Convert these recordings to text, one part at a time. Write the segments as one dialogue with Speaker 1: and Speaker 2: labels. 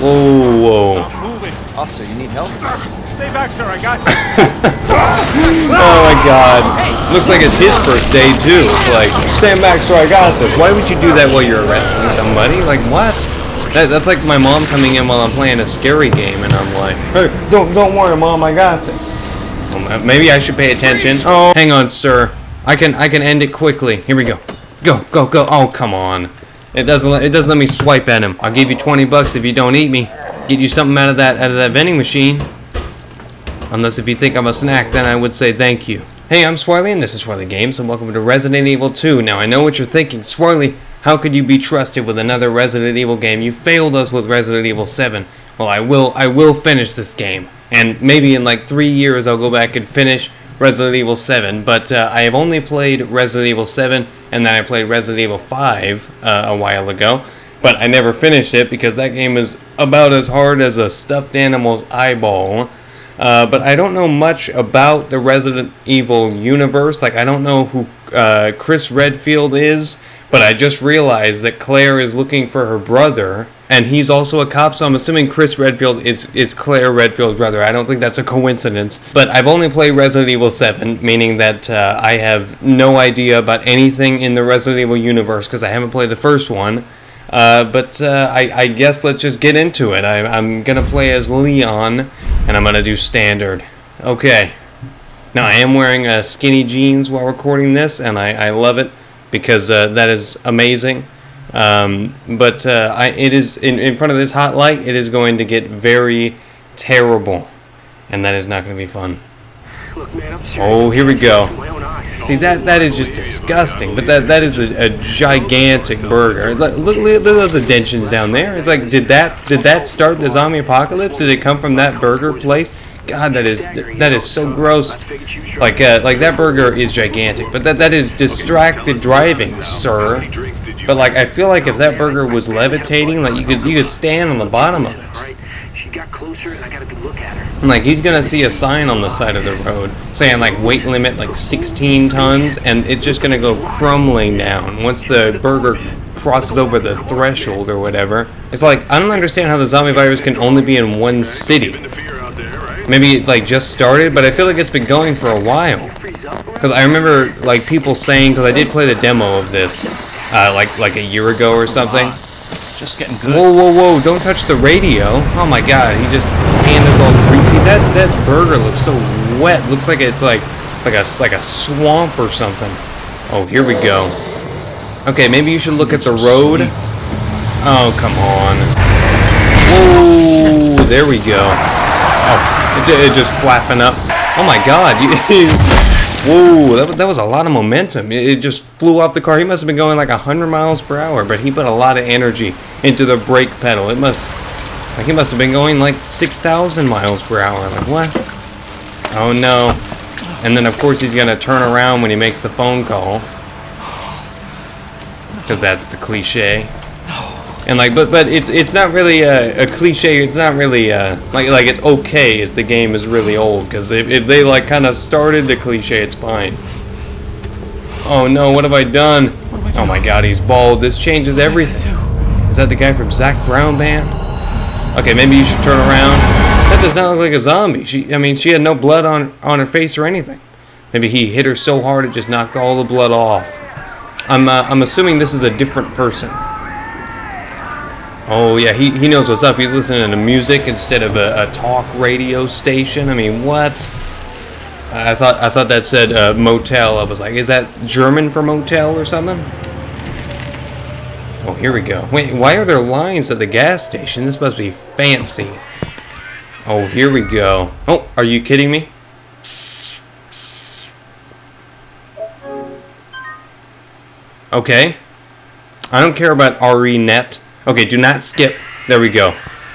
Speaker 1: Whoa, whoa.
Speaker 2: Stop moving.
Speaker 3: Officer, you need help?
Speaker 2: Stay back, sir. I got you.
Speaker 1: Oh my god. Looks like it's his first day too. It's like, stand back sir. I got this. Why would you do that while you're arresting somebody? Like what? That, that's like my mom coming in while I'm playing a scary game and I'm like, hey, don't don't worry, mom, I got this. Well, maybe I should pay attention. Oh, hang on, sir. I can I can end it quickly. Here we go. Go go go. Oh come on. It doesn't let, it doesn't let me swipe at him. I'll give you 20 bucks if you don't eat me. Get you something out of that out of that vending machine. Unless if you think I'm a snack, then I would say thank you. Hey, I'm Swarley, and this is Swarley Games, and welcome to Resident Evil 2. Now, I know what you're thinking. Swarley, how could you be trusted with another Resident Evil game? You failed us with Resident Evil 7. Well, I will, I will finish this game. And maybe in like three years, I'll go back and finish Resident Evil 7. But uh, I have only played Resident Evil 7, and then I played Resident Evil 5 uh, a while ago. But I never finished it because that game is about as hard as a stuffed animal's eyeball. Uh, but I don't know much about the Resident Evil universe. Like, I don't know who uh, Chris Redfield is, but I just realized that Claire is looking for her brother, and he's also a cop, so I'm assuming Chris Redfield is, is Claire Redfield's brother. I don't think that's a coincidence. But I've only played Resident Evil 7, meaning that uh, I have no idea about anything in the Resident Evil universe because I haven't played the first one. Uh, but uh, I, I guess let's just get into it. I, I'm gonna play as Leon, and I'm gonna do standard. Okay. Now I am wearing uh, skinny jeans while recording this, and I, I love it because uh, that is amazing. Um, but uh, I, it is in, in front of this hot light. It is going to get very terrible, and that is not going to be fun.
Speaker 4: Look, man.
Speaker 1: Oh, here we go.
Speaker 4: With my own eyes.
Speaker 1: See that that is just disgusting. But that that is a, a gigantic burger. Look, look, look at those indentions down there. It's like did that did that start the zombie apocalypse? Did it come from that burger place? God, that is that is so gross. Like uh, like that burger is gigantic, but that that is distracted driving, sir. But like I feel like if that oh, burger was levitating, like you could you could stand on the bottom of it.
Speaker 4: She got closer and I got a good look at her.
Speaker 1: Like he's gonna see a sign on the side of the road saying like weight limit like 16 tons, and it's just gonna go crumbling down once the burger crosses over the threshold or whatever. It's like I don't understand how the zombie virus can only be in one city. Maybe it like just started, but I feel like it's been going for a while.
Speaker 4: Freeze up around
Speaker 1: Because I remember like people saying, because I did play the demo of this, uh, like like a year ago or something.
Speaker 3: Just getting good.
Speaker 1: Whoa, whoa, whoa! Don't touch the radio! Oh my God, he just hand is all greasy. That that burger looks so wet. Looks like it's like like a like a swamp or something. Oh, here we go. Okay, maybe you should look at the road. Oh, come on. Whoa, there we go. Oh, it, it just flapping up. Oh my God, you, whoa, that, that was a lot of momentum. It, it just flew off the car. He must have been going like 100 miles per hour, but he put a lot of energy into the brake pedal. It must, like he must have been going like 6,000 miles per hour. Like what? Oh no. And then of course he's gonna turn around when he makes the phone call. Because that's the cliche. And like, but but it's it's not really a, a cliche. It's not really uh like like it's okay as the game is really old. Because if, if they like kind of started the cliche, it's fine. Oh no, what have I done? Oh my god, he's bald. This changes everything. Is that the guy from Zac Brown Band? Okay, maybe you should turn around. That does not look like a zombie. She, I mean, she had no blood on on her face or anything. Maybe he hit her so hard it just knocked all the blood off. I'm uh, I'm assuming this is a different person. Oh yeah, he, he knows what's up. He's listening to music instead of a, a talk radio station. I mean, what? I thought I thought that said uh, motel. I was like, is that German for motel or something? Oh, here we go. Wait, why are there lines at the gas station? This must be fancy. Oh, here we go. Oh, are you kidding me? Okay. I don't care about ReNet. Okay, do not skip. There we go.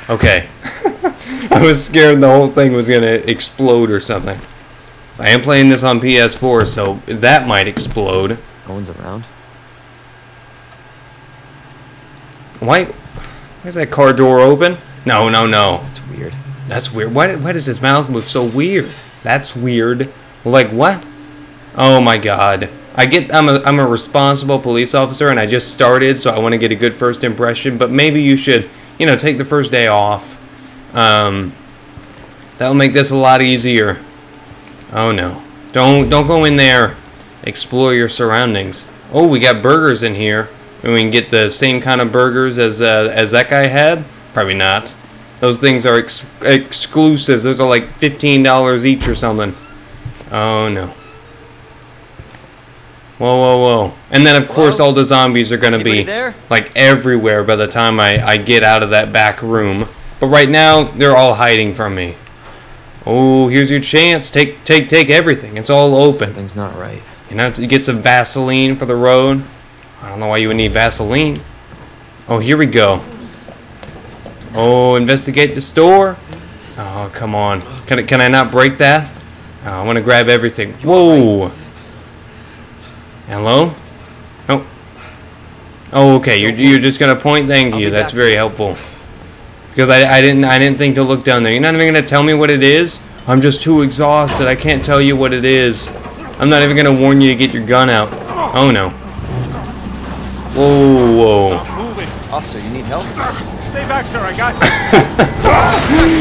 Speaker 1: Okay. I was scared the whole thing was gonna explode or something. I am playing this on PS4, so that might explode.
Speaker 3: No one's around.
Speaker 1: Why? Why is that car door open? No, no, no.
Speaker 3: That's weird.
Speaker 1: That's weird. Why, why does his mouth move so weird? That's weird. Like what? Oh my god. I get I'm a I'm a responsible police officer and I just started so I want to get a good first impression, but maybe you should you know, take the first day off. Um, that'll make this a lot easier. Oh no. Don't don't go in there. Explore your surroundings. Oh, we got burgers in here. And we can get the same kind of burgers as uh, as that guy had? Probably not. Those things are ex exclusives. Those are like $15 each or something. Oh no. Whoa, whoa, whoa. And then, of course, all the zombies are going to be
Speaker 3: there?
Speaker 1: like everywhere by the time I, I get out of that back room. But right now, they're all hiding from me. Oh, here's your chance. Take, take, take everything. It's all open.
Speaker 3: Something's not right.
Speaker 1: You know, to get some Vaseline for the road. I don't know why you would need Vaseline. Oh, here we go. Oh, investigate the store. Oh, come on. Can I, can I not break that? Oh, I want to grab everything. Whoa. Hello? Oh. Oh, okay. You're, you're just gonna point. Thank
Speaker 3: I'll
Speaker 1: you. That's
Speaker 3: back.
Speaker 1: very helpful. Because I, I didn't I didn't think to look down there. You're not even gonna tell me what it is. I'm just too exhausted. I can't tell you what it is. I'm not even gonna warn you to get your gun out. Oh no. Whoa, whoa.
Speaker 2: Moving.
Speaker 3: Officer, you need help?
Speaker 2: Stay back, sir. I got you.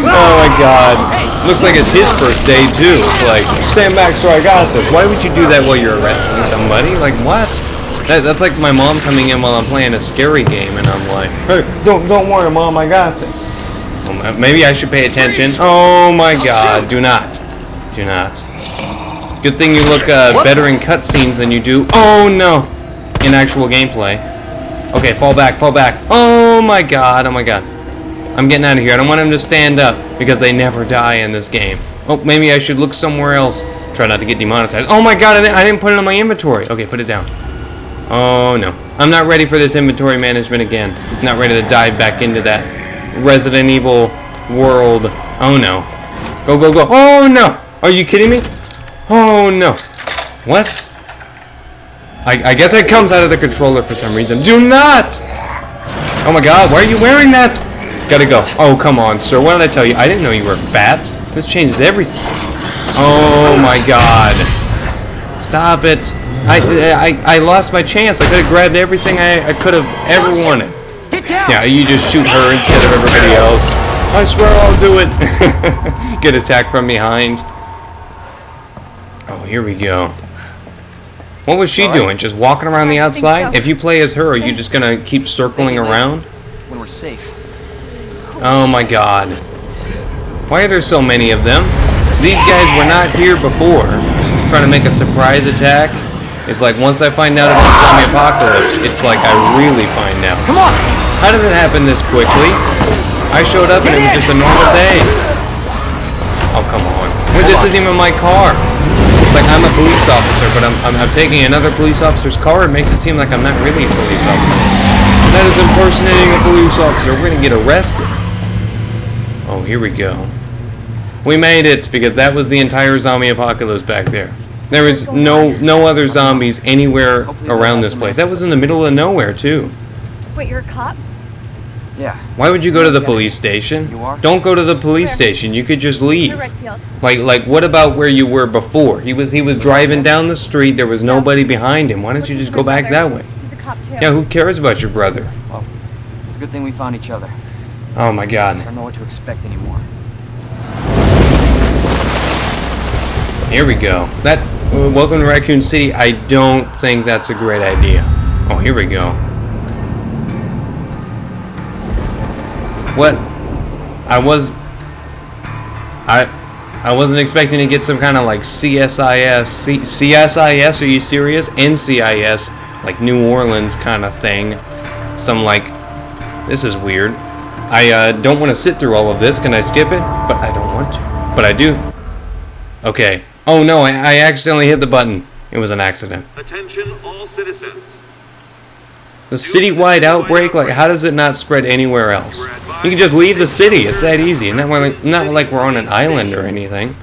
Speaker 1: Oh my god. Looks like it's his first day too. It's like, stand back so I got this. Why would you do that while you're arresting somebody? Like what? That, that's like my mom coming in while I'm playing a scary game and I'm like, hey, don't don't worry, mom, I got this. Well, maybe I should pay attention. Oh my god, do not. Do not. Good thing you look uh, better in cutscenes than you do. Oh no! In actual gameplay. Okay, fall back, fall back. Oh Oh my god, oh my god. I'm getting out of here. I don't want him to stand up because they never die in this game. Oh, maybe I should look somewhere else. Try not to get demonetized. Oh my god, I didn't, put it on my inventory. Okay, put it down. Oh no. I'm not ready for this inventory management again. not ready to dive back into that Resident Evil world. Oh no. Go, go, go. Oh no! Are you kidding me? Oh no. What? I, I guess it comes out of the controller for some reason. Do not! Oh my god, why are you wearing that? Gotta go. Oh, come on, sir. What did I tell you? I didn't know you were fat. This changes everything. Oh my god. Stop it. I, I, I lost my chance. I could have grabbed everything I, I could have ever wanted. Yeah, you just shoot her instead of everybody else. I swear I'll do it. Get attacked from behind. Oh, here we go. What was she doing? Just walking around the outside?
Speaker 5: so.
Speaker 1: If you play as her, are you just gonna keep circling around?
Speaker 3: When we're safe.
Speaker 1: Oh my god. Why are there so many of them? These guys were not here before. Trying to make a surprise attack. It's like once I find out about zombie apocalypse, it's like I really find out.
Speaker 3: Come on!
Speaker 1: How did it happen this quickly? I showed up and it was just a normal day. Oh, come on. Wait, this isn't even my car. Like I'm a police officer, but I'm, I'm, I'm taking another police officer's car. It makes it seem like I'm not really a police officer. That is impersonating a police officer. We're going to get arrested. Oh, here we go. We made it because that was the entire zombie apocalypse back there. There was no no other zombies anywhere around this place. That was in the middle of nowhere too.
Speaker 5: Wait, you're a cop?
Speaker 3: Yeah.
Speaker 1: Why would you go to the police station?
Speaker 3: You are?
Speaker 1: Don't go to the police
Speaker 5: Where?
Speaker 1: station. You could just leave. Like like what about where you were before? He was he was driving down the street. There was nobody behind him. Why don't you just go back that way?
Speaker 5: He's a cop too.
Speaker 1: Yeah, who cares about your brother?
Speaker 3: Well, it's a good thing we found each other.
Speaker 1: Oh my god.
Speaker 3: I don't know what to expect anymore.
Speaker 1: Here we go. That uh, welcome to Raccoon City. I don't think that's a great idea. Oh, here we go. What? I was I I wasn't expecting to get some kind of like CSIS C, CSIS are you serious? NCIS like New Orleans kind of thing. Some like this is weird. I uh, don't want to sit through all of this. Can I skip it? But I don't want to. But I do. Okay. Oh no, I, I accidentally hit the button. It was an accident.
Speaker 6: Attention all citizens.
Speaker 1: The citywide outbreak, like how does it not spread anywhere else? You can just leave the city. It's that easy. Not like, not like we're on an island or anything.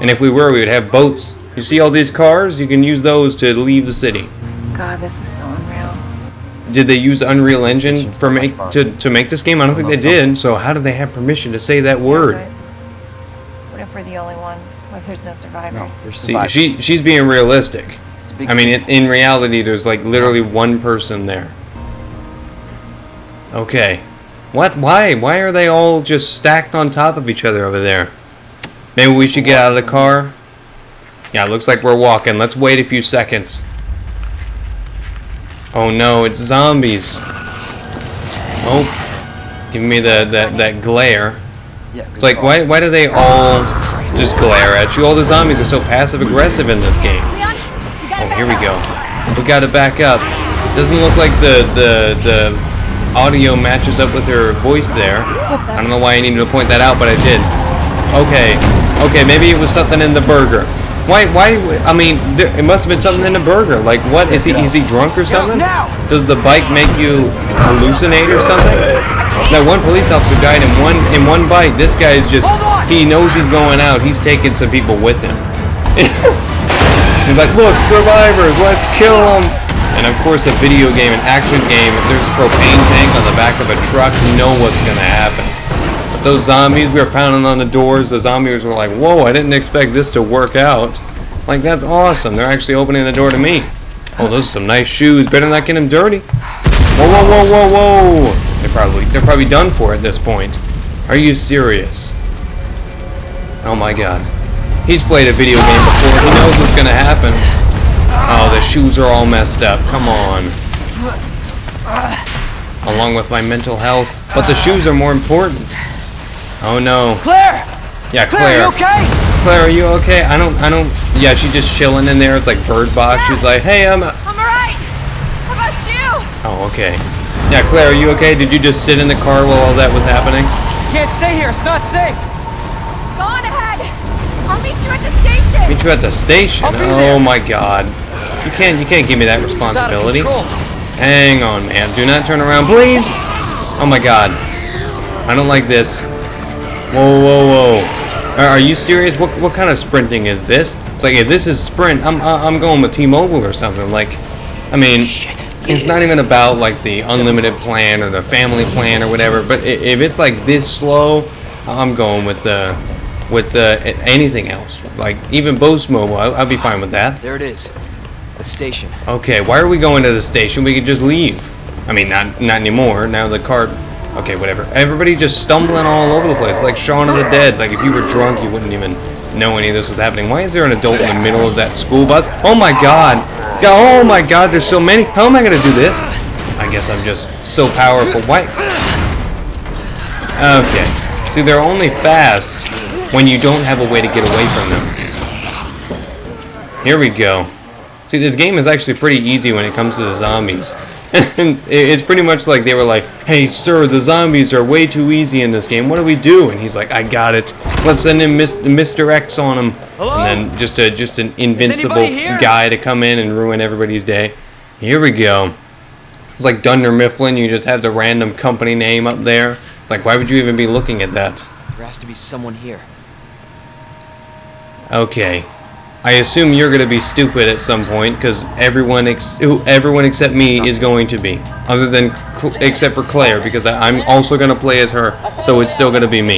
Speaker 1: And if we were, we would have boats. You see all these cars? You can use those to leave the city.
Speaker 5: God, this is so unreal.
Speaker 1: Did they use Unreal Engine for make to, to make this game? I don't think they did. So how do they have permission to say that word?
Speaker 5: What if we're the only ones? What if there's no
Speaker 3: No,
Speaker 5: survivors?
Speaker 1: See, she she's being realistic.
Speaker 3: It's
Speaker 1: I mean, in, in reality, there's like literally one person there. Okay. What? Why? Why are they all just stacked on top of each other over there? Maybe we should get out of the car? Yeah, it looks like we're walking. Let's wait a few seconds. Oh no, it's zombies. Oh. Giving me the, that, that glare.
Speaker 3: Yeah.
Speaker 1: It's like, why, why do they all just glare at you? All the zombies are so passive aggressive in this game.
Speaker 5: Leon, you gotta
Speaker 1: Oh, here we go. We gotta back up. Doesn't look like the, the, the audio matches up with her voice there. I don't know why I needed to point that out, but I did. Okay. Okay, maybe it was something in the burger. Why, why, I mean, there, it must have been something in the burger. Like, what, is he, is he drunk or something? Does the bike make you hallucinate or something? That one police officer died in one, in one bite. This guy is just, he knows he's going out. He's taking some people with him. He's like, look, survivors, let's kill them. And of course, a video game, an action game, if there's a propane tank on the back of a truck, you know what's going to happen. But those zombies, we were pounding on the doors. The zombies were like, whoa, I didn't expect this to work out. Like, that's awesome. They're actually opening the door to me. Oh, those are some nice shoes. Better not get them dirty. Whoa, whoa, whoa, whoa, whoa. They're probably, they're probably done for at this point. Are you serious? Oh my god. He's played a video game before. He knows what's gonna happen. Oh, the shoes are all messed up. Come on. Along with my mental health. But the shoes are more important. Oh no.
Speaker 3: Claire!
Speaker 1: Yeah,
Speaker 3: Claire,
Speaker 1: Claire.
Speaker 3: are you okay?
Speaker 1: Claire, are you okay? I don't, I don't, yeah, she's just chilling in there. It's like Bird Box. She's like, hey, I'm,
Speaker 5: I'm alright. How about you?
Speaker 1: oh, okay. Yeah, Claire, are you okay? Did you just sit in the car while all that was happening?
Speaker 3: Can't stay here. It's not safe.
Speaker 5: Go on ahead. I'll meet you at the station.
Speaker 1: Meet you at the station.
Speaker 3: I'll be
Speaker 1: oh
Speaker 3: there.
Speaker 1: my god. You can't, you can't give me that
Speaker 3: This is out of
Speaker 1: responsibility. Hang on, man. Do not turn around, please. Oh my god. I don't like this. Whoa, whoa, whoa. Are, are you serious? What, what kind of sprinting is this? It's like if this is sprint, I'm I- I'm going with T-Mobile or something. Like, I mean,
Speaker 3: Shit.
Speaker 1: it's not even about like the unlimited plan or the family plan or whatever. But if it's like this slow, I'm going with the with the anything else. Like even Boost Mobile, I- I'd be fine with that.
Speaker 3: There it is. The station.
Speaker 1: Okay, why are we going to the station? We could just leave. I mean, not not anymore. Now the car. Okay, whatever. Everybody just stumbling all over the place, like Shaun of the Dead. Like if you were drunk, you wouldn't even know any of this was happening. Why is there an adult in the middle of that school bus? Oh my God! God, Oh my God! There's so many. How am I gonna do this? I guess I'm just so powerful. Why? Okay. See, they're only fast when you don't have a way to get away from them. Here we go. See, this game is actually pretty easy when it comes to the zombies. and it's pretty much like they were like, "Hey, sir, the zombies are way too easy in this game. What do we do?" And he's like, "I got it. Let's send in Mis- Mr. X on him."
Speaker 3: Hello?
Speaker 1: And then just a just an invincible guy to come in and ruin everybody's day. Here we go. It's like Dunder Mifflin. You just have the random company name up there. It's like, why would you even be looking at that?
Speaker 3: There has to be someone here.
Speaker 1: Okay. I assume you're going to be stupid at some point because everyone ex- everyone except me is going to be. Other than Cl- except for Claire because I- I'm also going to play as her, so it's still going to be me.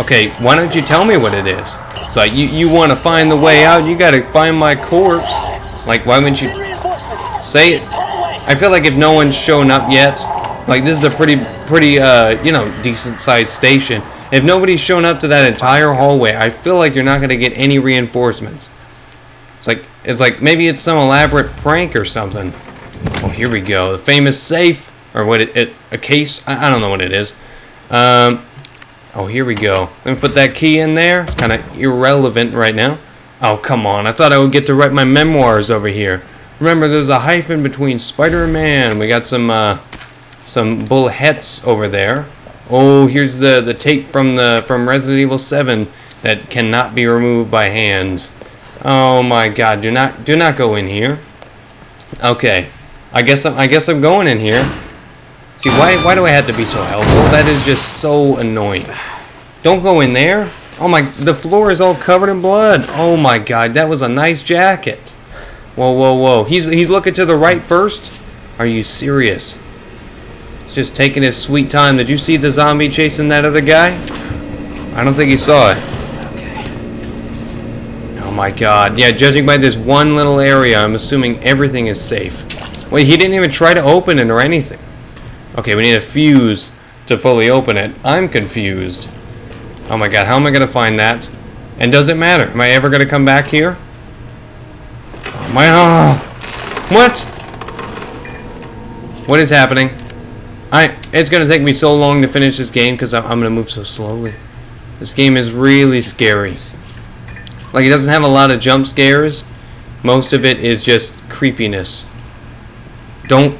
Speaker 1: Okay, why don't you tell me what it is? It's like you you want to find the way out, you got to find my corpse. Like why wouldn't you say it? I feel like if no one's shown up yet, like this is a pretty pretty uh, you know, decent sized station. If nobody's shown up to that entire hallway, I feel like you're not going to get any reinforcements. It's like it's like maybe it's some elaborate prank or something. Oh, here we go. The famous safe or what it, it a case? I, I don't know what it is. Um Oh, here we go. Let me put that key in there. It's kind of irrelevant right now. Oh, come on. I thought I would get to write my memoirs over here. Remember, there's a hyphen between Spider-Man. We got some, uh, some bullets over there. Oh, here's the, the tape from the from Resident Evil 7 that cannot be removed by hand. Oh my god, do not do not go in here. Okay. I guess I'm I guess I'm going in here. See, why, why do I have to be so helpful? That is just so annoying. Don't go in there. Oh my, the floor is all covered in blood. Oh my god, that was a nice jacket. Whoa, whoa, whoa. He's, he's looking to the right first? Are you serious? Just taking his sweet time. Did you see the zombie chasing that other guy? I don't think he saw it. Okay. Oh my god. Yeah, judging by this one little area, I'm assuming everything is safe. Wait, he didn't even try to open it or anything. Okay, we need a fuse to fully open it. I'm confused. Oh my god, how am I gonna find that? And does it matter? Am I ever gonna come back here? My oh, ah, what? What is happening? I it's gonna take me so long to finish this game because I'm, I'm gonna move so slowly. This game is really scary. Like it doesn't have a lot of jump scares. Most of it is just creepiness. Don't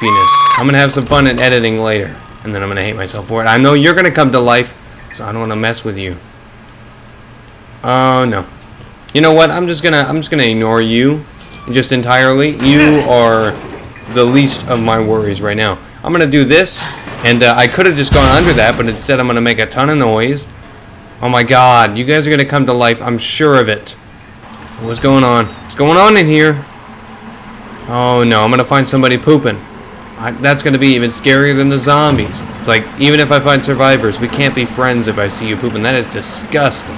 Speaker 1: penis. I'm gonna have some fun in editing later, and then I'm gonna hate myself for it. I know you're gonna come to life, so I don't want to mess with you. Oh no. You know what? I'm just gonna I'm just gonna ignore you, just entirely. You are the least of my worries right now. I'm gonna do this, and uh, I could have just gone under that, but instead I'm gonna make a ton of noise. Oh my God! You guys are gonna come to life. I'm sure of it. What's going on? What's going on in here? Oh no! I'm gonna find somebody pooping. I, that's going to be even scarier than the zombies. It's like, even if I find survivors, we can't be friends if I see you pooping. That is disgusting.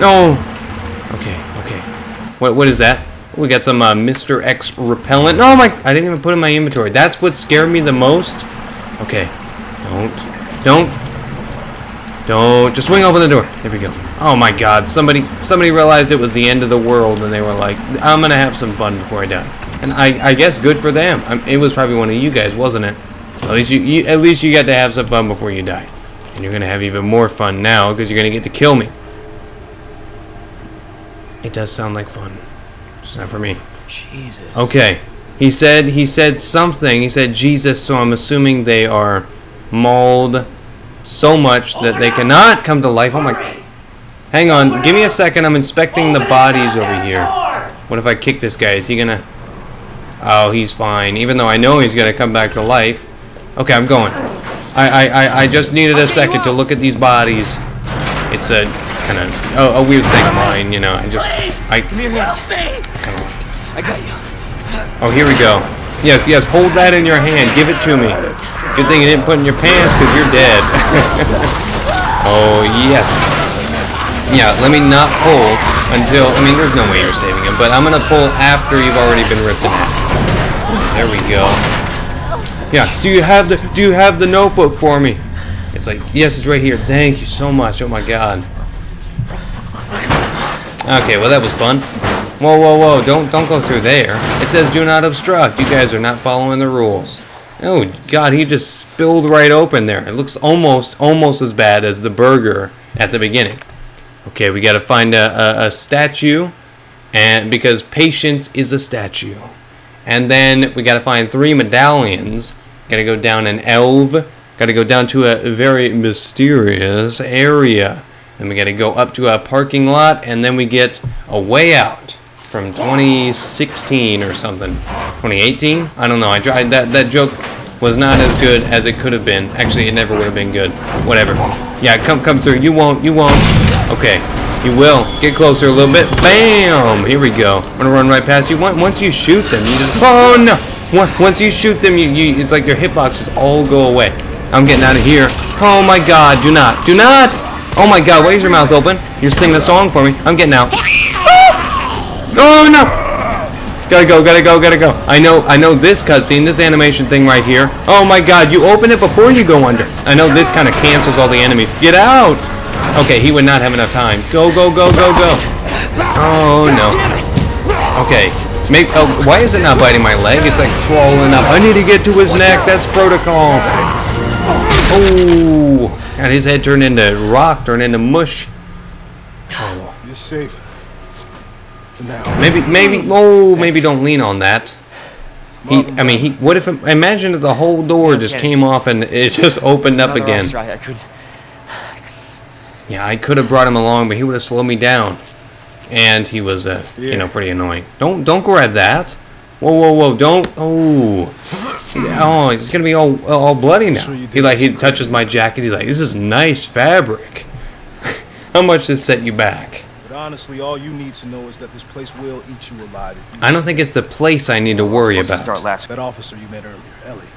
Speaker 1: No! Okay, okay. What, what is that? We got some uh, Mr. X repellent. Oh my, I didn't even put in my inventory. That's what scared me the most. Okay. Don't. Don't. Don't. Just swing open the door. There we go. Oh my god. Somebody somebody realized it was the end of the world and they were like, I'm going to have some fun before I die. And I, I guess good for them. I, it was probably one of you guys, wasn't it? At least you, you at least you got to have some fun before you die. And you're going to have even more fun now because you're going to get to kill me. It does sound like fun. Just not for me.
Speaker 3: Jesus.
Speaker 1: Okay. He said he said something. He said Jesus, so I'm assuming they are mauled so much that they cannot come to life. Oh my Hang on, give me a second. I'm inspecting the bodies over here. What if I kick this guy? Is he gonna Oh, he's fine. Even though I know he's gonna come back to life. Okay, I'm going. I I, I, I just needed a second to look at these bodies. It's a it's kinda a, a weird thing of mine, you know. I just I
Speaker 3: Come here, hand. I got you.
Speaker 1: Oh, here we go. Yes, yes, hold that in your hand. Give it to me. Good thing you didn't put it in your pants because you're dead. oh, yes. Yeah, let me not pull until, I mean, there's no way you're saving him, but I'm going to pull after you've already been ripped in half. There we go. Yeah, do you have the, do you have the notebook for me? It's like, yes, it's right here. Thank you so much. Oh my god. Okay, well that was fun. Whoa, whoa, whoa, don't don't go through there. It says do not obstruct. You guys are not following the rules. Oh god, he just spilled right open there. It looks almost almost as bad as the burger at the beginning. Okay, we got to find a, a, a statue and because patience is a statue. And then we got to find three medallions. Got to go down an elve. Got to go down to a very mysterious area. Then we got to go up to a parking lot and then we get a way out from 2016 or something. 2018? I don't know. I tried that that joke was not as good as it could have been. Actually, it never would have been good. Whatever. Yeah, come come through. You won't. You won't. Okay. You will. Get closer a little bit. Bam! Here we go. I'm gonna run right past you. Once you shoot them, you just. Oh no! Once you shoot them, you, you it's like your hitboxes all go away. I'm getting out of here. Oh my God! Do not. Do not! Oh my God! Why is your mouth open? You're singing a song for me. I'm getting out. Ah! Oh no! Gotta go, gotta go, gotta go. I know, I know this cutscene, this animation thing right here. Oh my god, you open it before you go under. I know this kind of cancels all the enemies. Get out! Okay, he would not have enough time. Go, go, go, go, go. Oh no. Okay. Oh, why is it not biting my leg? It's like crawling up. I need to get to his neck. That's protocol. Oh, and his head turned into rock, turned into mush. Oh.
Speaker 2: You're safe. For now.
Speaker 1: Maybe, maybe, oh, maybe don't lean on that. He, I mean, he. What if? Imagine if the whole door just came off and it just opened up again.
Speaker 3: officer, I, I could.
Speaker 1: Yeah, I could have brought him along, but he would have slowed me down, and he was, uh, you know, pretty annoying. Don't, don't grab that. Whoa, whoa, whoa! Don't. Oh, oh, he's gonna be all, all bloody now.
Speaker 2: Sure
Speaker 1: He like he touches my jacket. He's like, this is nice fabric. How much does set you back?
Speaker 2: But honestly, all you need to know is that this place will eat you alive you
Speaker 1: I don't think it's the place I need to worry
Speaker 3: Supposed to
Speaker 1: about.
Speaker 3: Start last.
Speaker 2: that officer you met earlier, Elliot.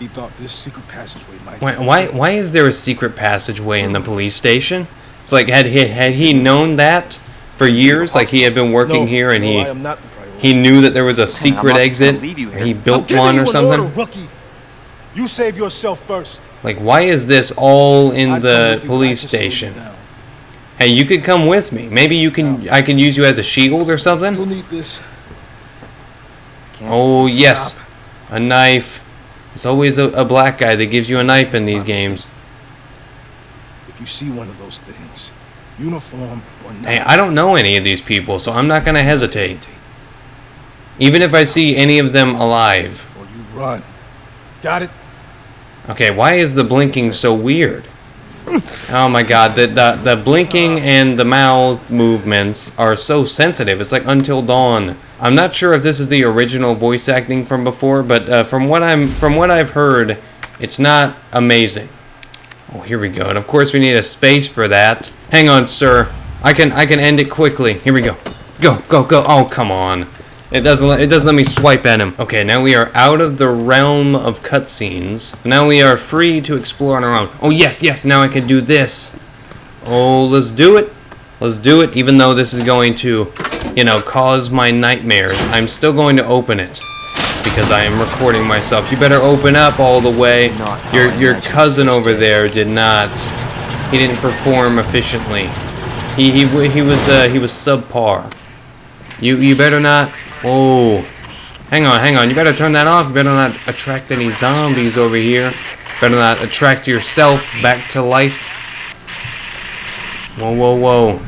Speaker 2: He thought this secret passageway might
Speaker 1: Why, why, why is there a secret passageway in the police station? It's like had he had he known that for years, like he had been working
Speaker 2: No,
Speaker 1: here and
Speaker 2: no,
Speaker 1: he
Speaker 2: I am not the priority.
Speaker 1: he knew that there was a secret
Speaker 3: not just gonna
Speaker 1: exit.
Speaker 3: leave you
Speaker 1: or. He built one or something.
Speaker 2: order, rookie. You save yourself first.
Speaker 1: Like, why is this all in
Speaker 2: I'd
Speaker 1: the police
Speaker 2: I'd just slow you
Speaker 1: station? Hey, you could come with me. Maybe you can. I can use you as a shield or something.
Speaker 2: You'll need this.
Speaker 1: Oh yes, a knife. It's always a, a black guy that gives you a knife in these games.
Speaker 2: If you see one of those things, uniform or not,
Speaker 1: Hey, I don't know any of these people, so I'm not gonna hesitate. Even if I see any of them alive.
Speaker 2: or you run. Got it?
Speaker 1: Okay, why is the blinking so weird? Oh my god, the, the, the blinking and the mouth movements are so sensitive. It's like Until Dawn. I'm not sure if this is the original voice acting from before, but uh, from what I'm from what I've heard, it's not amazing. Oh, here we go. And of course we need a space for that. Hang on, sir. I can I can end it quickly. Here we go. Go, go, go. Oh, come on. It doesn't let, it doesn't let me swipe at him. Okay, now we are out of the realm of cutscenes. Now we are free to explore on our own. Oh, yes, yes. Now I can do this. Oh, let's do it. Let's do it even though this is going to, you know, cause my nightmares. I'm still going to open it because I am recording myself. You better open up all the way. Your your cousin over there did not. He didn't perform efficiently. He he he was uh, he was subpar. You you better not. Oh, hang on, hang on. You better turn that off. Better not attract any zombies over here. Better not attract yourself back to life. Whoa, whoa, whoa.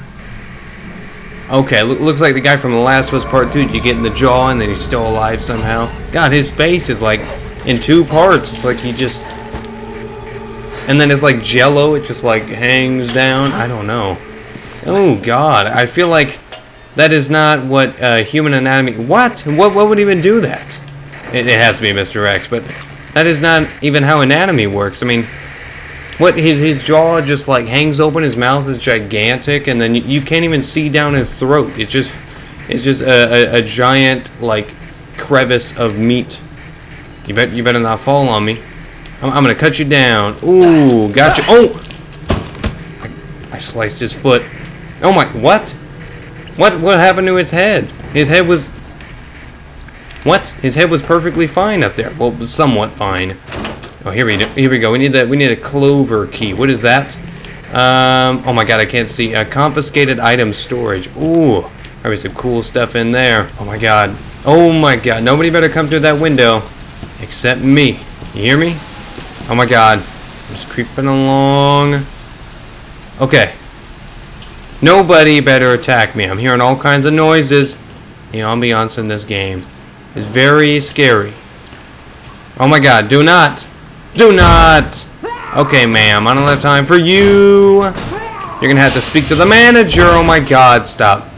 Speaker 1: Okay, loo- looks like the guy from The Last of Us Part 2. You get in the jaw and then he's still alive somehow. God, his face is like in two parts. It's like he just. And then it's like jello, it just like hangs down. I don't know. Oh, God. I feel like that is not what uh, human anatomy. What? What? What would even do that? It, it has to be Mr. X, but that is not even how anatomy works. I mean, what his his jaw just like hangs open, his mouth is gigantic, and then you, you can't even see down his throat. It's just it's just a, a, a giant like crevice of meat. You bet you better not fall on me. I'm, I'm gonna cut you down. Ooh, gotcha. Oh, I, I sliced his foot. Oh my, what? What what happened to his head? His head was what? His head was perfectly fine up there. Well, somewhat fine. Oh, here we go. Here we go. We need that. We need a clover key. What is that? Um. Oh my God, I can't see. Uh, confiscated item storage. Ooh, there's some cool stuff in there. Oh my God. Oh my God. Nobody better come through that window, except me. You hear me? Oh my God. I'm just creeping along. Okay. Nobody better attack me. I'm hearing all kinds of noises. The ambiance in this game is very scary. Oh my god, do not! Do not! Okay, ma'am, I don't have time for you! You're gonna have to speak to the manager! Oh my god, stop.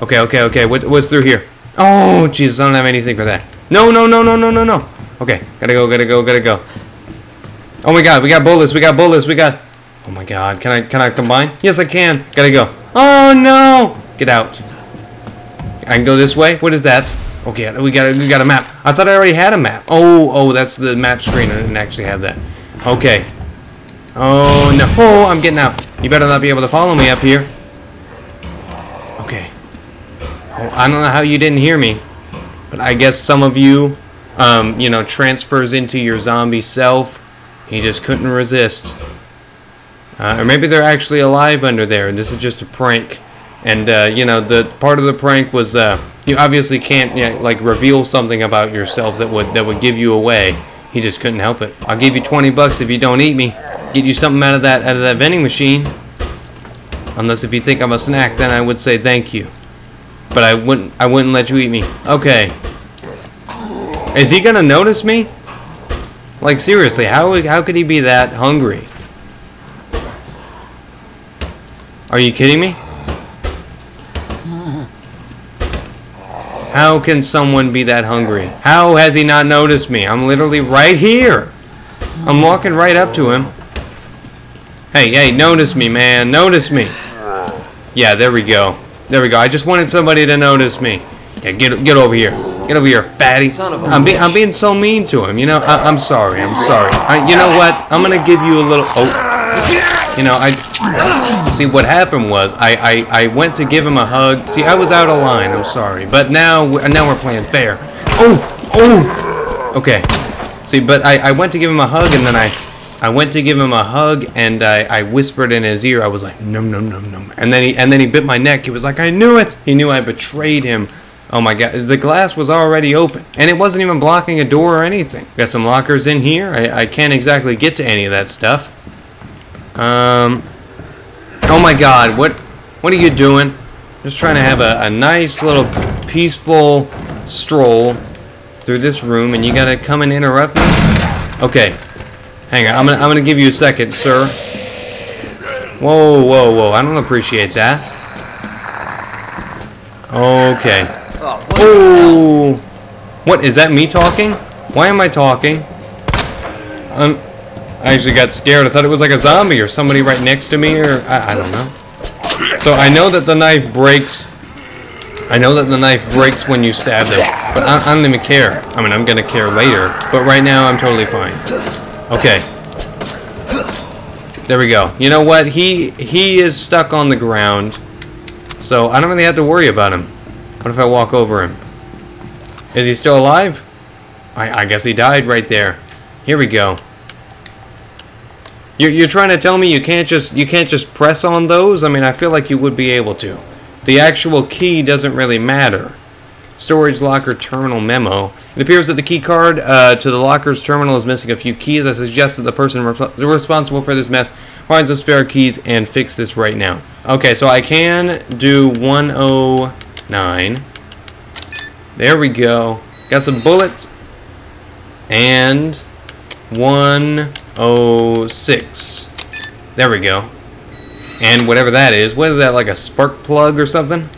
Speaker 1: Okay, okay, okay, what, what's through here? Oh, Jesus, I don't have anything for that. No, no, no, no, no, no, no! Okay, gotta go, gotta go, gotta go. Oh my god, we got bullets, we got bullets, we got... Oh my god, can I can I combine? Yes, I can. Gotta go. Oh no! Get out. I can go this way. What is that? Okay, we got a, we got a map. I thought I already had a map. Oh, oh, that's the map screen. I didn't actually have that. Okay. Oh no! Oh, I'm getting out. You better not be able to follow me up here. Okay. Oh, I don't know how you didn't hear me, but I guess some of you, um, you know, transfers into your zombie self. He just couldn't resist. Uh, or maybe they're actually alive under there, and this is just a prank. And uh, you know, the part of the prank was uh, you obviously can't you know, like reveal something about yourself that would that would give you away. He just couldn't help it. I'll give you 20 bucks if you don't eat me. Get you something out of that out of that vending machine. Unless if you think I'm a snack, then I would say thank you. But I wouldn't I wouldn't let you eat me. Okay. Is he gonna notice me? Like seriously, how how could he be that hungry? Are you kidding me? How can someone be that hungry? How has he not noticed me? I'm literally right here. I'm walking right up to him. Hey, hey, notice me, man. Notice me. Yeah, there we go. There we go. I just wanted somebody to notice me. Yeah, get get over here. Get over here, fatty.
Speaker 3: Son of a
Speaker 1: I'm being. I'm being so mean to him. You know, I, I'm sorry. I'm sorry. I, you know what? I'm gonna give you a little. Oh, you know, I See, what happened was I, I, I went to give him a hug. See, I was out of line. I'm sorry, but now we- now we're playing fair. Oh, oh. Okay. See, but I, I went to give him a hug, and then I I went to give him a hug, and I, I whispered in his ear. I was like, num num num num, and then he and then he bit my neck. He was like, I knew it. He knew I betrayed him. Oh my god, the glass was already open, and it wasn't even blocking a door or anything. Got some lockers in here. I, I can't exactly get to any of that stuff. Um. Oh my god, what what are you doing? Just trying to have a, a nice little peaceful stroll through this room and you gotta come and interrupt me? Okay. Hang on, I'm gonna I'm gonna give you a second, sir. Whoa, whoa, whoa, I don't appreciate that. Okay. Oh, what is that? Me talking? Why am I talking? Um, I actually got scared. I thought it was like a zombie or somebody right next to me, or I, I don't know. So I know that the knife breaks. I know that the knife breaks when you stab them, but I, I don't even care. I mean, I'm gonna care later, but right now I'm totally fine. Okay. There we go. You know what? He he is stuck on the ground, so I don't really have to worry about him. What if I walk over him? Is he still alive? I, I guess he died right there. Here we go. You're, you're trying to tell me you can't just you can't just press on those? I mean, I feel like you would be able to. The actual key doesn't really matter. Storage locker terminal memo. It appears that the key card uh, to the locker's terminal is missing a few keys. I suggest that the person rep- responsible for this mess finds the spare keys and fix this right now. Okay, so I can do 109. There we go. Got some bullets. And 106. There we go. And whatever that is. What is that, like a spark plug or something?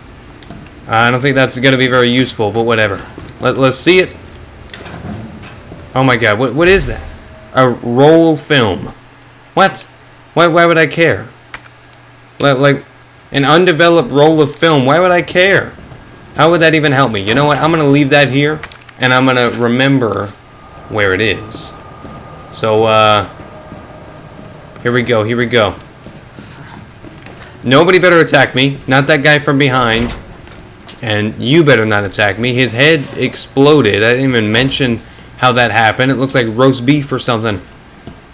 Speaker 1: I don't think that's going to be very useful, but whatever. Let, let's see it. Oh my god, what, what is that? A roll film. What? Why, why would I care? Like, like, an undeveloped roll of film. Why would I care? How would that even help me? You know what? I'm going to leave that here, and I'm going to remember where it is. So, uh, here we go, here we go. Nobody better attack me. Not that guy from behind. And you better not attack me. His head exploded. I didn't even mention how that happened. It looks like roast beef or something.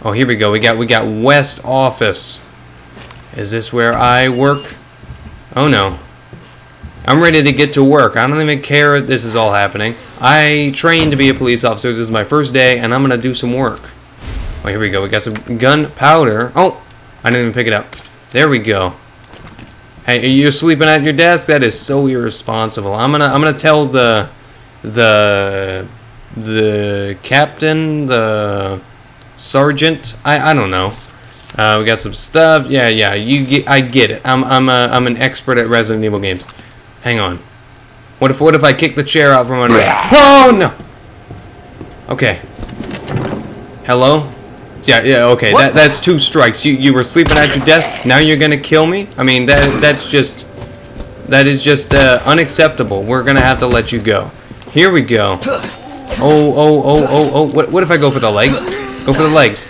Speaker 1: Oh, here we go. We got we got West Office. Is this where I work? Oh no. I'm ready to get to work. I don't even care if this is all happening. I trained to be a police officer. This is my first day, and I'm gonna do some work. Oh, here we go. We got some gunpowder. Oh, I didn't even pick it up. There we go. Hey, you're sleeping at your desk? That is so irresponsible. I'm gonna I'm gonna tell the the the captain, the sergeant. I I don't know. Uh, we got some stuff. Yeah, yeah. You get. I get it. I'm I'm a I'm an expert at Resident Evil games. Hang on. What if what if I kick the chair out from under? Oh no. Okay. Hello. Yeah, yeah, okay. That that's two strikes. You you were sleeping at your desk. Now you're gonna kill me. I mean that that's just that is just uh, unacceptable. We're gonna have to let you go. Here we go. Oh oh oh oh oh. What what if I go for the legs? Go for the legs.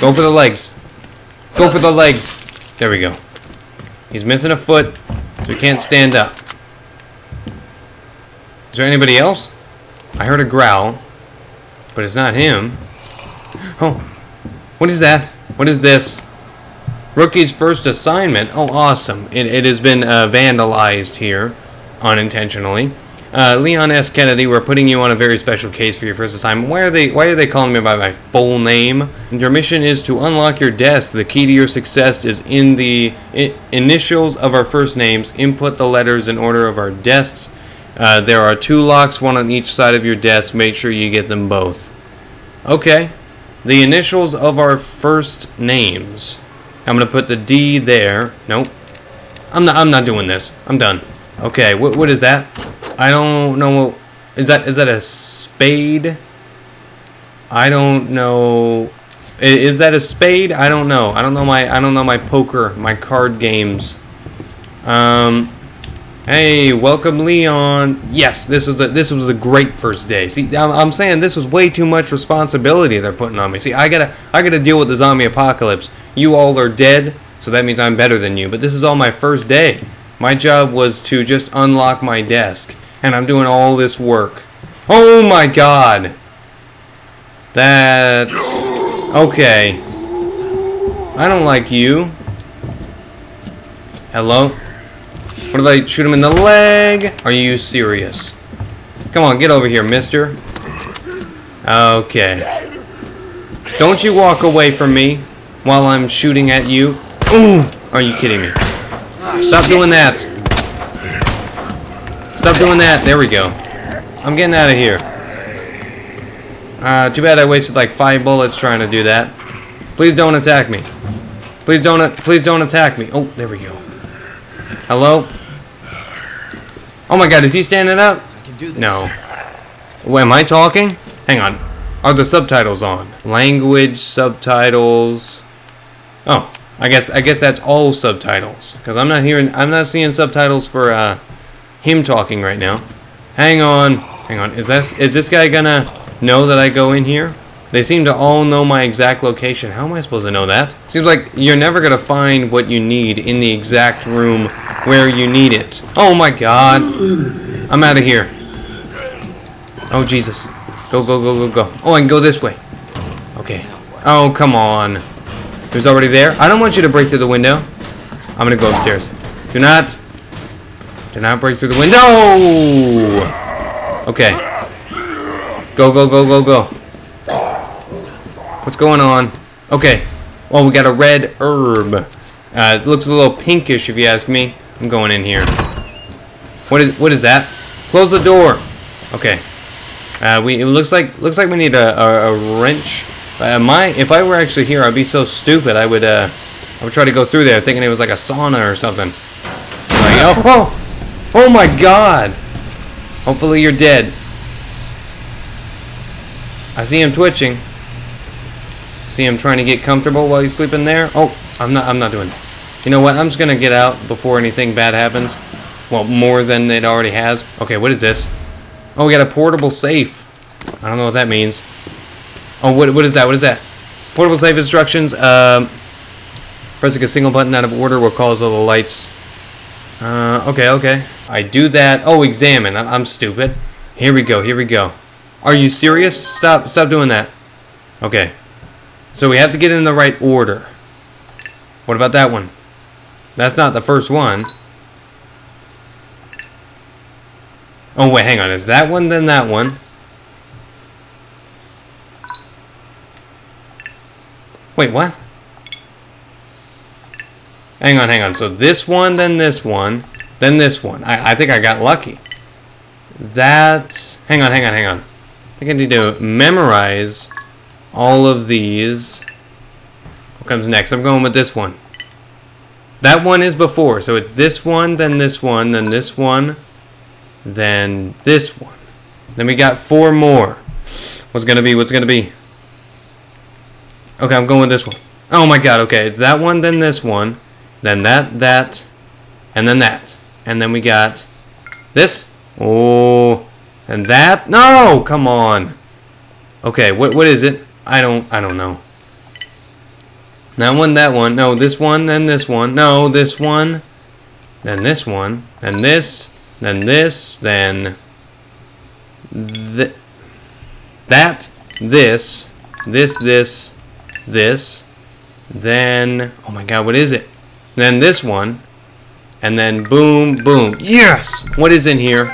Speaker 1: Go for the legs. Go for the legs. There we go. He's missing a foot, so he can't stand up. Is there anybody else? I heard a growl, but it's not him. Oh, what is that? What is this? Rookie's first assignment. Oh, awesome. It, it has been uh, vandalized here, unintentionally. Uh, Leon S. Kennedy, we're putting you on a very special case for your first assignment. Why are they Why are they calling me by my full name? Your mission is to unlock your desk. The key to your success is in the initials of our first names. Input the letters in order of our desks. Uh, there are two locks, one on each side of your desk. Make sure you get them both. Okay. The initials of our first names. I'm gonna put the D there. Nope. I'm not. I'm not doing this. I'm done. Okay. What What is that? I don't know. Is that Is that a spade? I don't know. Is that a spade? I don't know. I don't know my. I don't know my poker, my card games. Um. Hey, welcome, Leon. Yes, this was a this was a great first day. See, I'm, I'm saying this was way too much responsibility they're putting on me. See, I gotta I gotta deal with the zombie apocalypse. You all are dead, So that means I'm better than you. But this is all my first day. My job was to just unlock my desk. And I'm doing all this work. Oh my god. That's... Okay. I don't like you. Hello? What did I shoot him in the leg? Are you serious? Come on, get over here, mister. Okay. Don't you walk away from me while I'm shooting at you. Ooh! Are you kidding me? Stop doing that. Stop doing that. There we go. I'm getting out of here. Uh, too bad I wasted like five bullets trying to do that. Please don't attack me. Please don't. Please don't attack me. Oh, there we go. Hello. Oh my God, is he standing up?
Speaker 3: I can do this.
Speaker 1: No. Wait, am I talking? Hang on. Are the subtitles on? Language subtitles. Oh, I guess I guess that's all subtitles because I'm not hearing. I'm not seeing subtitles for uh, him talking right now. Hang on. Hang on. Is that is this guy gonna know that I go in here? They seem to all know my exact location. How am I supposed to know that? Seems like you're never gonna find what you need in the exact room where you need it. Oh my god. I'm out of here. Oh Jesus. Go, go, go, go, go. Oh, I can go this way. Okay. Oh, come on. Who's already there? I don't want you to break through the window. I'm gonna go upstairs. Do not. Do not break through the window. Okay. Go, go, go, go, go. What's going on? Okay. Well, we got a red herb. Uh, it looks a little pinkish, if you ask me. I'm going in here. What is what is that? Close the door. Okay. Uh, we it looks like looks like we need a, a, a wrench. Uh, my if I were actually here, I'd be so stupid. I would uh, I would try to go through there thinking it was like a sauna or something. Like, oh, oh, oh my God! Hopefully you're dead. I see him twitching. See him trying to get comfortable while he's sleeping there. Oh, I'm not. I'm not doing that. You know what? I'm just gonna get out before anything bad happens. Well, more than it already has. Okay, what is this? Oh, we got a portable safe. I don't know what that means. Oh, what, what is that? What is that? Portable safe instructions. Um, pressing a single button out of order will cause all the lights. Uh, okay, okay. I do that. Oh, examine. I, I'm stupid. Here we go. Here we go. Are you serious? Stop. Stop doing that. Okay. So we have to get in the right order. What about that one? That's not the first one. Oh, wait, hang on. Is that one, then that one? Wait, what? Hang on, hang on. So this one, then this one, then this one. I, I think I got lucky. That... Hang on, hang on, hang on. I think I need to memorize all of these. What comes next? I'm going with this one. That one is before, so it's this one, then this one, then this one, then this one. Then we got four more. What's gonna be? What's gonna be? Okay, I'm going with this one. Oh my god, okay. It's that one, then this one, then that, that, and then that. And then we got this. Oh, and that. No, come on. Okay, what what is it? I don't I don't know. That one, that one. No, this one, then this one. No, this one. Then this one. Then this. Then this. Then th that. This. This. This. This. Then. Oh my God! What is it? Then this one. And then boom, boom. Yes. What is in here?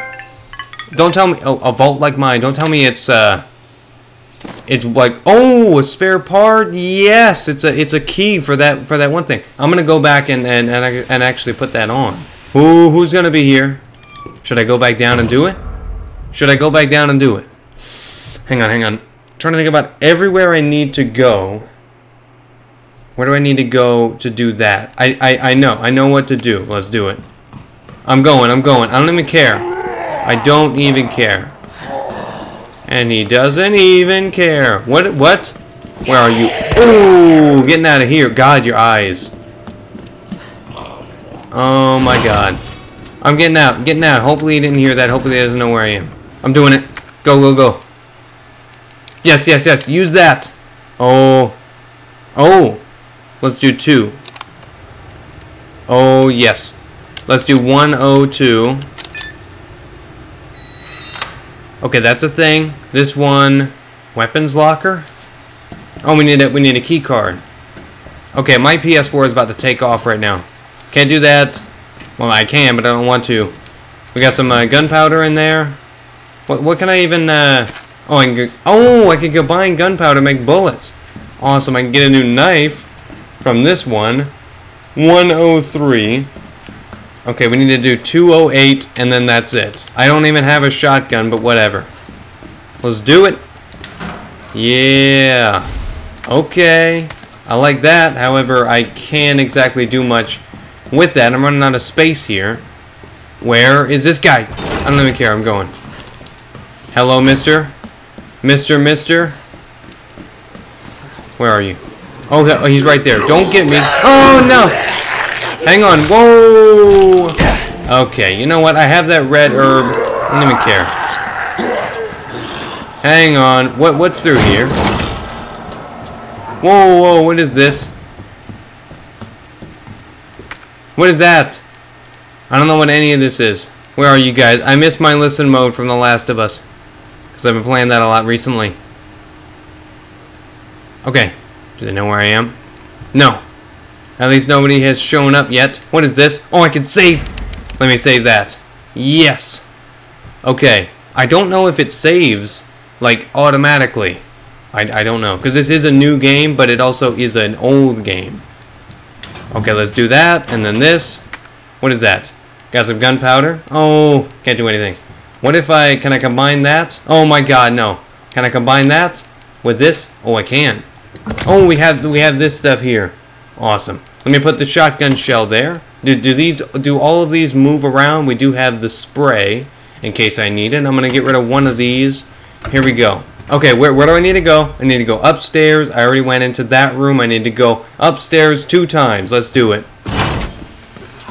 Speaker 1: Don't tell me. Oh, a vault like mine. Don't tell me it's uh. It's like oh a spare part? Yes it's a it's a key for that for that one thing. I'm gonna go back and and and, and actually put that on. Who who's gonna be here? Should I go back down and do it? Should I go back down and do it? Hang on hang on. Trying to think about everywhere I need to go. Where do I need to go to do that? I I, I know. I know what to do. Let's do it. I'm going I'm going. I don't even care. I don't even care and he doesn't even care. What? What? Where are you? Ooh, getting out of here. God, your eyes. Oh my God. I'm getting out. Getting out. Hopefully he didn't hear that. Hopefully he doesn't know where I am. I'm doing it. Go, go, go. Yes, yes, yes. Use that. Oh. Oh. Let's do two. Oh, yes. Let's do 102. Okay, that's a thing. This one, weapons locker. Oh, we need a we need a key card. Okay, my PS4 is about to take off right now. Can't do that. Well, I can, but I don't want to. We got some uh, gunpowder in there. What what can I even? Uh, oh, I can. go- Oh, I can combine gunpowder make bullets. Awesome. I can get a new knife from this one. 103. Okay, we need to do 208, and then that's it. I don't even have a shotgun, but whatever. Let's do it. Yeah. Okay. I like that. However, I can't exactly do much with that. I'm running out of space here. Where is this guy? I don't even care. I'm going. Hello, mister? Mister, mister? Where are you? Oh, oh, he's right there. Don't get me. Oh, no. Hang on. Whoa. Okay, you know what? I have that red herb. I don't even care. Hang on. What what's through here? Whoa, whoa, what is this? What is that? I don't know what any of this is. Where are you guys? I missed my listen mode from The Last of Us. Because I've been playing that a lot recently. Okay. Do they know where I am? No. At least nobody has shown up yet. What is this? Oh, I can save. Let me save that. Yes. Okay. I don't know if it saves, like, automatically. I, I don't know. Because this is a new game, but it also is an old game. Okay, let's do that. And then this. What is that? Got some gunpowder? Oh, can't do anything. What if I... Can I combine that? Oh my god, no. Can I combine that with this? Oh, I can. Oh, we have we have this stuff here. Awesome. Let me put the shotgun shell there. Do, do these do all of these move around? We do have the spray in case I need it. I'm gonna get rid of one of these. Here we go. Okay, where, where do I need to go? I need to go upstairs. I already went into that room. I need to go upstairs two times. Let's do it.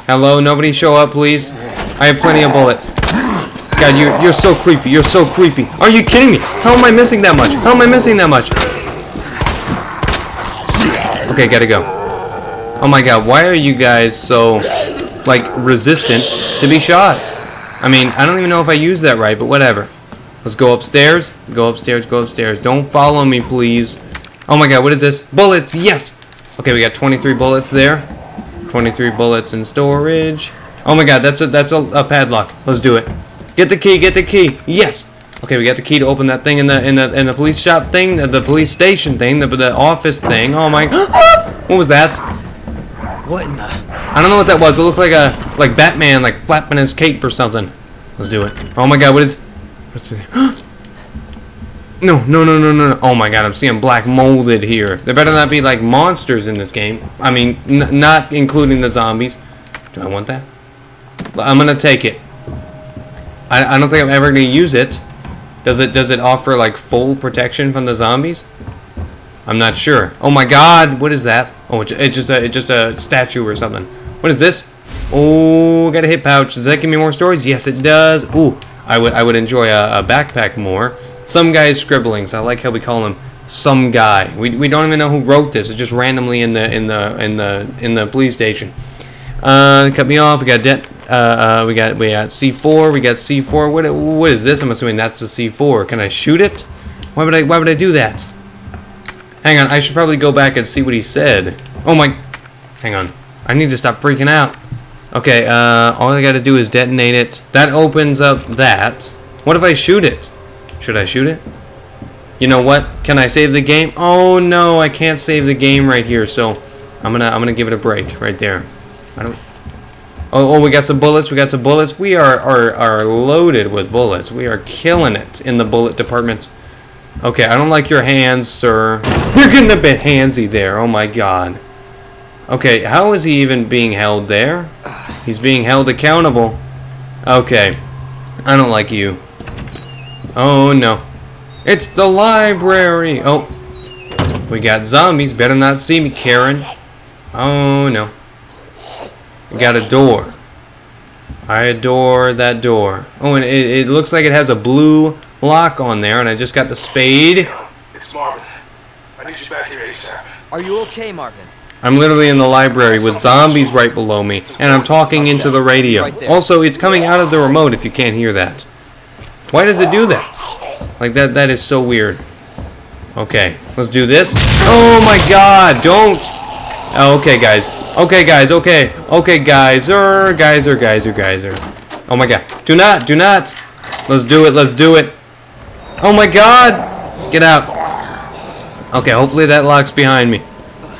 Speaker 1: Hello, nobody show up, please. I have plenty of bullets. God, you're, you're so creepy. You're so creepy. Are you kidding me? How am I missing that much? How am I missing that much? Okay, gotta go. Oh my god, why are you guys so, like, resistant to be shot? I mean, I don't even know if I used that right, but whatever. Let's go upstairs. Go upstairs, go upstairs. Don't follow me, please. Oh my god, what is this? Bullets, yes! Okay, we got 23 bullets there. 23 bullets in storage. Oh my god, that's a that's a, a padlock. Let's do it. Get the key, get the key. Yes. Okay, we got the key to open that thing in the in the in the police shop thing, the, the police station thing, the the office thing. Oh my What was that?
Speaker 3: What in the?
Speaker 1: I don't know what that was. It looked like a like Batman like flapping his cape or something. Let's do it. Oh my god, what is what's the No, no, no, no, no, no. Oh my god, I'm seeing black molded here. There better not be like monsters in this game. I mean, not including the zombies. Do I want that? I'm gonna take it. I, I don't think I'm ever gonna use it. Does it does it offer like full protection from the zombies? I'm not sure. Oh my god, what is that? Oh, it's, it's just a it's just a statue or something. What is this? Oh, got a hip pouch. Does that give me more stories? Yes, it does. Ooh, I would I would enjoy a, a backpack more. Some guy's scribblings. I like how we call him some guy. We, we don't even know who wrote this. It's just randomly in the in the in the in the police station. Uh, cut me off. We got debt. Uh, uh, we got we got C4. We got C4. What what is this? I'm assuming that's the C4. Can I shoot it? Why would I Why would I do that? Hang on. I should probably go back and see what he said. Oh my. Hang on. I need to stop freaking out. Okay. Uh, all I got to do is detonate it. That opens up that. What if I shoot it? Should I shoot it? You know what? Can I save the game? Oh no, I can't save the game right here. So I'm gonna I'm gonna give it a break right there. I don't. Oh, oh, we got some bullets. We got some bullets. We are, are are loaded with bullets. We are killing it in the bullet department. Okay, I don't like your hands, sir. You're getting a bit handsy there. Oh my god. Okay, how is he even being held there? He's being held accountable. Okay, I don't like you. Oh no. It's the library. Oh, we got zombies. Better not see me, Karen. Oh no. We got a door. I adore that door. Oh, and it, it looks like it has a blue lock on there, and I just got the spade.
Speaker 2: It's Marvin. I need you back here ASAP.
Speaker 3: Are you okay, Marvin?
Speaker 1: I'm literally in the library with zombies right below me, and I'm talking into the radio. Also, it's coming out of the remote if you can't hear that. Why does it do that? Like that that is so weird. Okay, let's do this. Oh my god, don't Oh, okay guys. Okay guys, okay. Okay guys, er guys, er guys, er guys, er. Oh my god. Do not, do not. Let's do it, let's do it. Oh my god! Get out. Okay, hopefully that lock's behind me.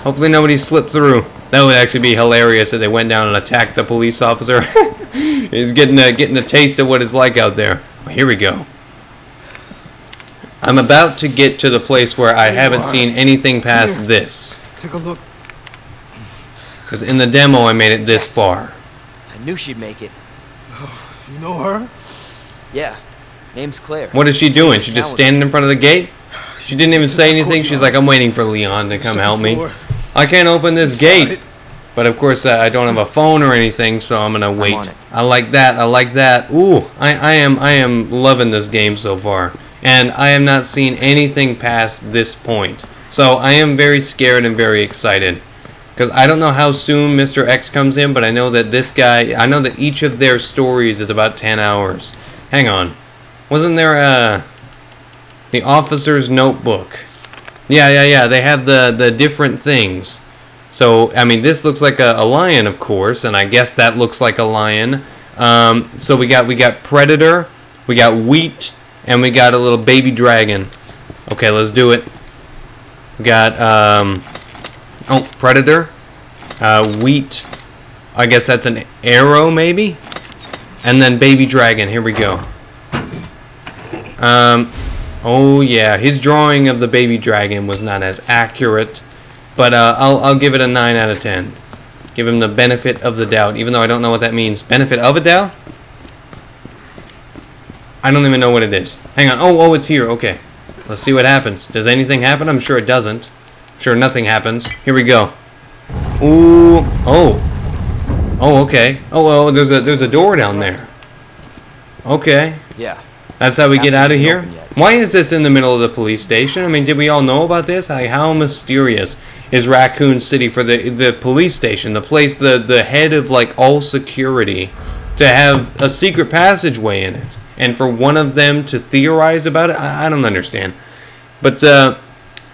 Speaker 1: Hopefully nobody slipped through. That would actually be hilarious if they went down and attacked the police officer. He's getting a, getting a taste of what it's like out there. Well, here we go. I'm about to get to the place where I haven't seen anything past this.
Speaker 2: Take a look.
Speaker 1: Because in the demo I made it this
Speaker 3: Yes.
Speaker 1: far.
Speaker 3: I knew she'd make it.
Speaker 2: Oh, you know her?
Speaker 3: Yeah. Name's Claire.
Speaker 1: What is she doing? She just standing in front of the gate? She didn't even say anything. She's like, I'm waiting for Leon to come help me. I can't open this gate. But of course, uh, I don't have a phone or anything, so I'm gonna wait.
Speaker 3: it.
Speaker 1: I like that. I like that. Ooh, I, I am I am loving this game so far, and I am not seeing anything past this point. So I am very scared and very excited, because I don't know how soon Mr. X comes in, but I know that this guy. I know that each of their stories is about ten hours. Hang on, wasn't there a the officer's notebook? Yeah, yeah, yeah. They have the the different things. So, I mean, this looks like a, a lion, of course, and I guess that looks like a lion. Um, so we got we got predator, we got wheat, and we got a little baby dragon. Okay, let's do it. We got um, oh predator, uh, wheat. I guess that's an arrow, maybe, and then baby dragon. Here we go. Um, oh yeah, his drawing of the baby dragon was not as accurate. But uh, I'll, I'll give it a 9 out of 10. Give him the benefit of the doubt, even though I don't know what that means. Benefit of a doubt? I don't even know what it is. Hang on. Oh, oh, it's here. Okay. Let's see what happens. Does anything happen? I'm sure it doesn't. I'm sure nothing happens. Here we go. Ooh. Oh. Oh, okay. Oh, oh, there's a there's a door down there. Okay.
Speaker 3: Yeah.
Speaker 1: That's how we get out of here? Why is this in the middle of the police station? I mean, did we all know about this? Like, how mysterious is Raccoon City for the the police station, the place, the the head of like all security, to have a secret passageway in it, and for one of them to theorize about it? I, I don't understand. But uh,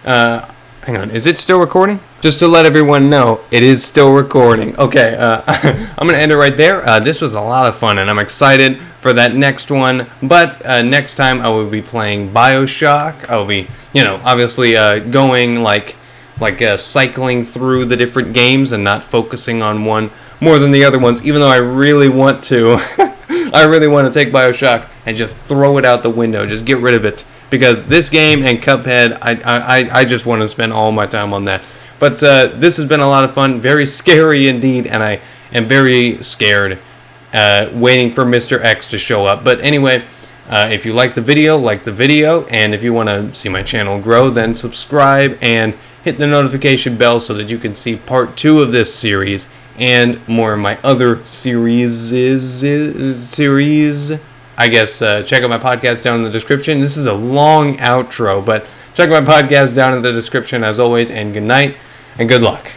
Speaker 1: uh, hang on, is it still recording? Just to let everyone know, it is still recording. Okay, uh, I'm gonna end it right there. Uh, this was a lot of fun, and I'm excited for that next one. But uh, next time, I will be playing Bioshock. I will be, you know, obviously uh, going like like uh, cycling through the different games and not focusing on one more than the other ones. Even though I really want to, I really want to take Bioshock and just throw it out the window, just get rid of it. Because this game and Cuphead, I I, I just want to spend all my time on that. But uh, this has been a lot of fun, very scary indeed, and I am very scared, uh, waiting for Mr. X to show up. But anyway, uh, if you like the video, like the video, and if you want to see my channel grow, then subscribe and hit the notification bell so that you can see part two of this series and more of my other series. Series. I guess uh, check out my podcast down in the description. This is a long outro, but check my podcast down in the description as always. And good night and good luck.